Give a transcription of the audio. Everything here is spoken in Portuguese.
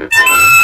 Música